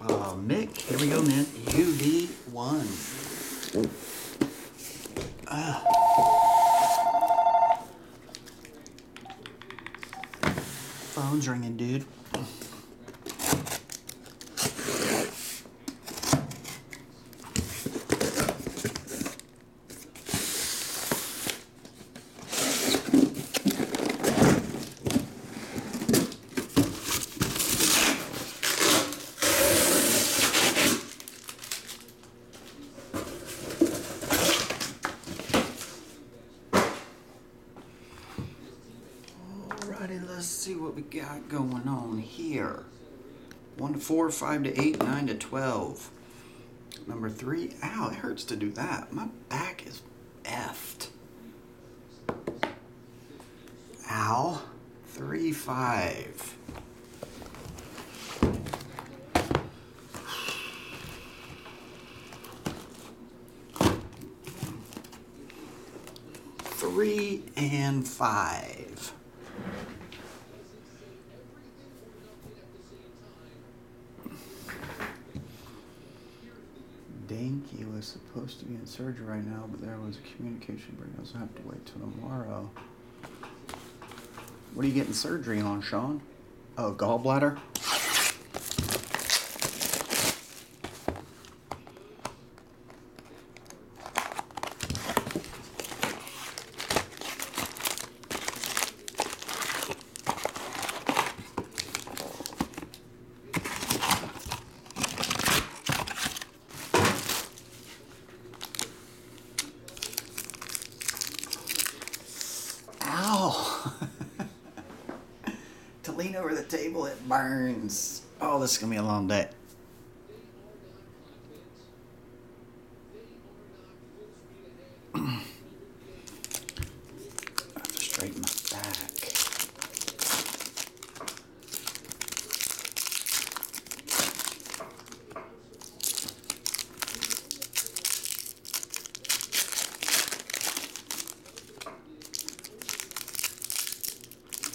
Uh, Mick, here we go, man. UV1. Ah. Phone's ringing, dude. Alrighty, let's see what we got going on here. 1 to 4, 5 to 8, 9 to 12. Number 3. Ow, it hurts to do that. My back is effed. Ow. 3, 5. Three and five. Dink, he was supposed to be in surgery right now, but there was a communication break. I was have to wait till tomorrow. What are you getting surgery on, Sean? Oh, gallbladder? Ow! to lean over the table, it burns. Oh, this is gonna be a long day. I have to straighten my back.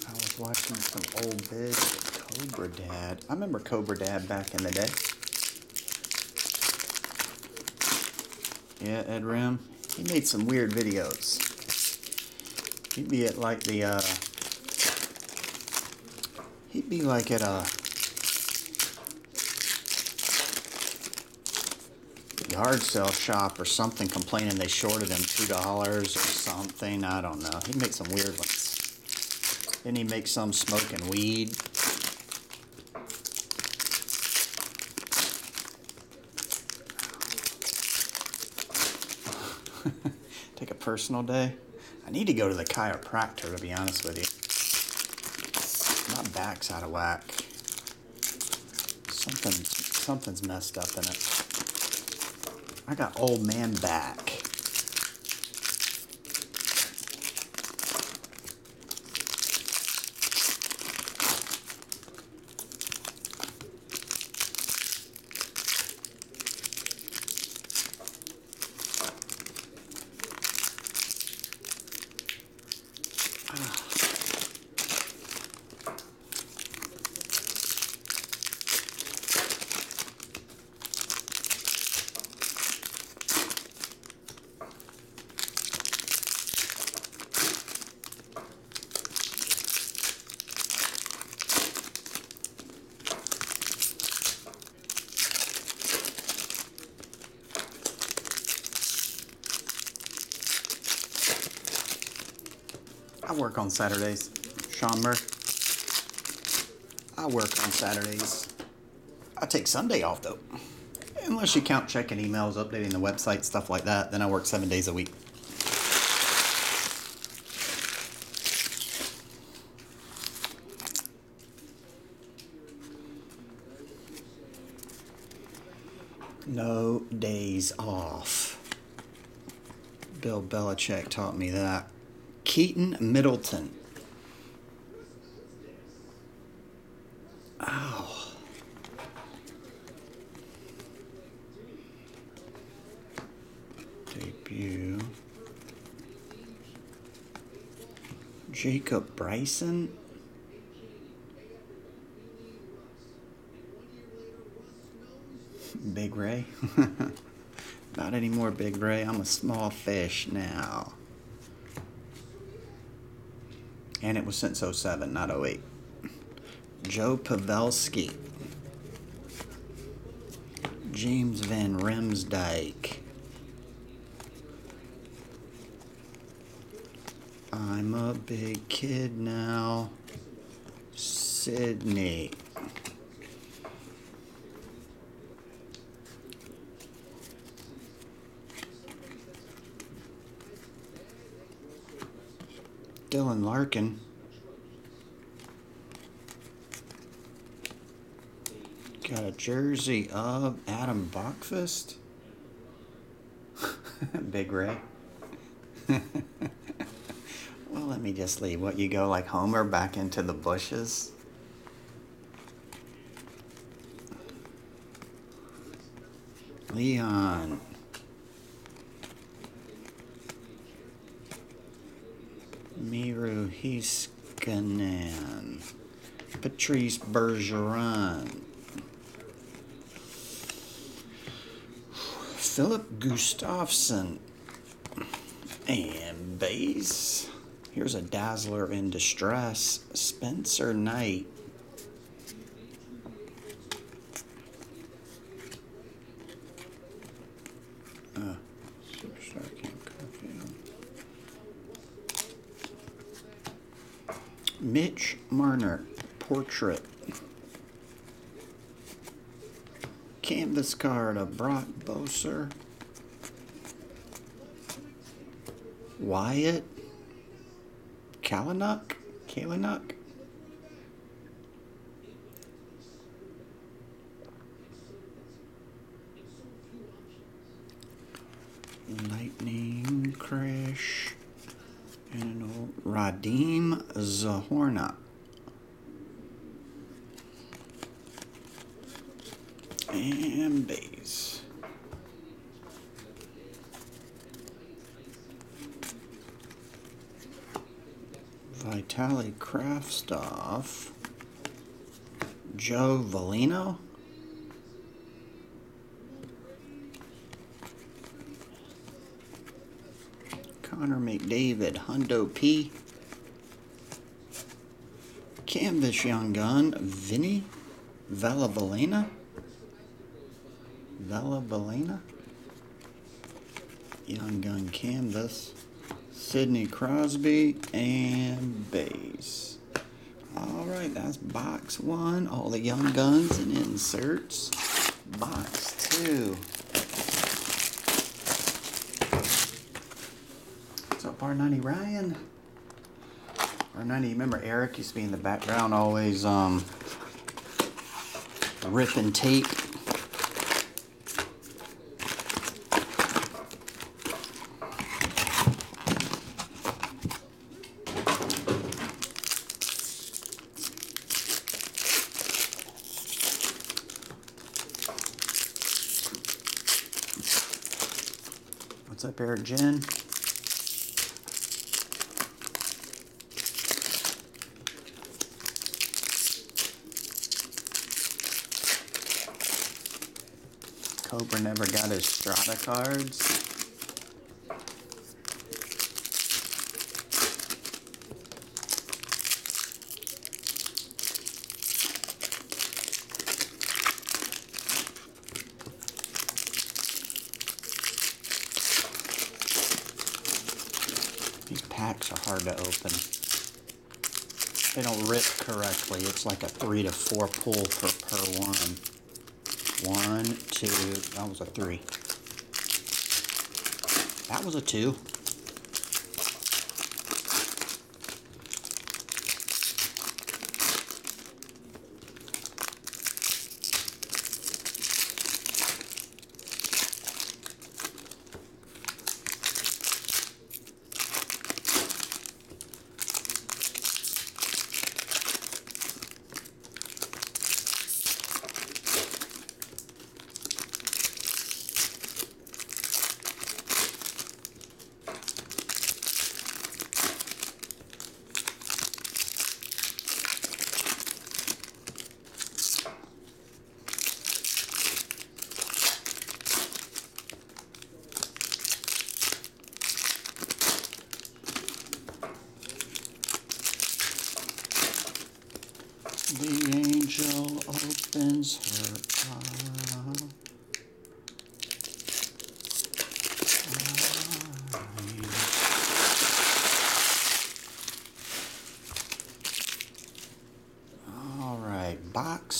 I some old of Cobra Dad. I remember Cobra Dad back in the day. Yeah, Ed Rim. He made some weird videos. He'd be at like the uh he'd be like at a yard sale shop or something complaining they shorted him two dollars or something. I don't know. He'd make some weird ones. Then he makes some smoking weed. Take a personal day. I need to go to the chiropractor to be honest with you. My back's out of whack. Something something's messed up in it. I got old man back. I work on Saturdays. Sean. I work on Saturdays. I take Sunday off though. Unless you count checking emails, updating the website, stuff like that, then I work seven days a week. No days off. Bill Belichick taught me that. Keaton Middleton. Ow. Debut. Jacob Bryson. Big Ray. Not anymore, Big Ray. I'm a small fish now. And it was since 07, not 08. Joe Pavelski. James Van Riemsdyk. I'm a big kid now. Sydney. Dylan Larkin. Got a jersey of Adam Bachfest. Big Ray. well, let me just leave. What, you go like Homer back into the bushes? Leon. Miro Heiskanen. Patrice Bergeron. Filip Gustavsson. And base. Here's a Dazzler in distress. Spencer Knight. Mitch Marner, portrait. Canvas card of Brock Boeser. Wyatt Kalynuk? Kalynuk? Lightning Crash. And an old Zahorna. And base. Vitali Kravtsov. Joe Veleno. Connor McDavid, Hundo P. Canvas Young Gun, Vinny Valabalena. Valabalena. Young Gun Canvas. Sidney Crosby and base. All right, that's box one. All the young guns and inserts. Box two. What's up, R90 Ryan? R90, remember Eric used to be in the background, always um, ripping tape. What's up, Eric Jen? Cobra never got his Strata cards. These packs are hard to open. They don't rip correctly. It's like a three to four pull per, per one. One, two, that was a three. That was a two.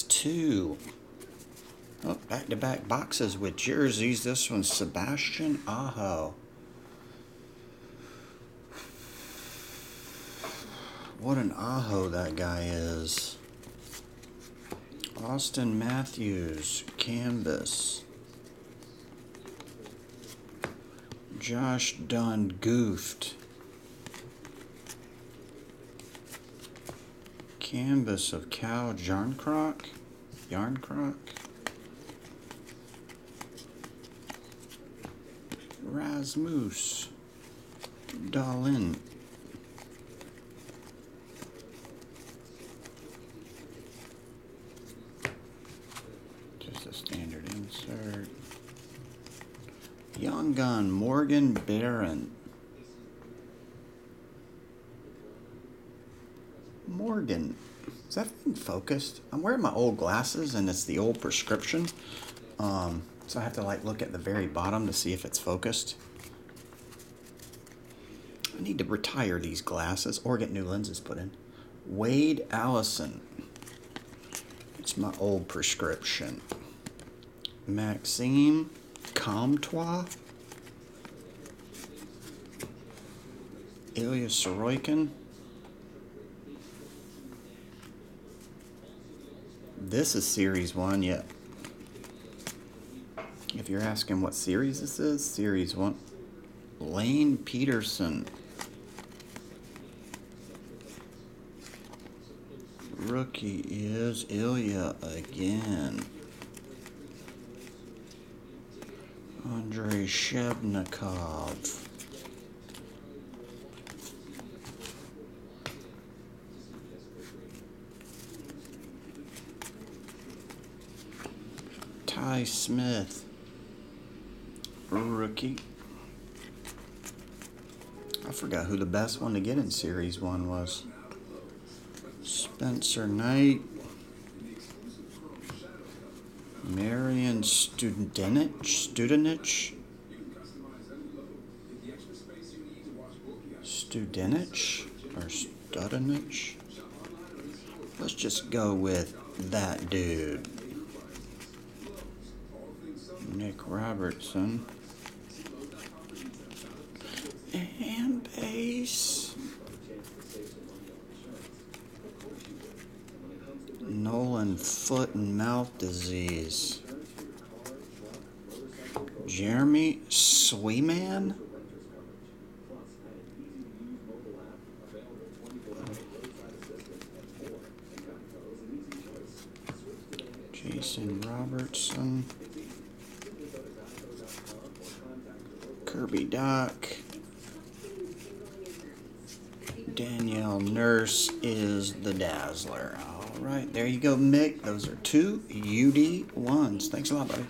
Two. Oh, back to back boxes with jerseys. This one's Sebastian Aho. What an Aho that guy is. Auston Matthews, Canvas. Josh Dunn, Goofed. Canvas of Cal Jarnkrok. Yarncroc. Rasmus. Dahlin. Just a standard insert. Young Gun, Morgan Barron. Morgan. Is that thing focused? I'm wearing my old glasses and it's the old prescription. Um, so I have to like look at the very bottom to see if it's focused. I need to retire these glasses or get new lenses put in. Wade Allison. It's my old prescription. Maxime Comtois. Ilya Sorokin. This is series one, yeah. If you're asking what series this is, series one. Lane Pederson. Rookie is Ilya again. Andrei Svechnikov. Ty Smith. Rookie. I forgot who the best one to get in Series 1 was. Spencer Knight. Marian Studenich. Studenich. Studenich or Studenich. Let's just go with that dude. Robertson. And base. Nolan foot and mouth disease. Jeremy Swayman. Jason Robertson. Kirby Dach. Darnell Nurse is the Dazzler. All right, there you go, Mick. Those are two UD ones. Thanks a lot, buddy.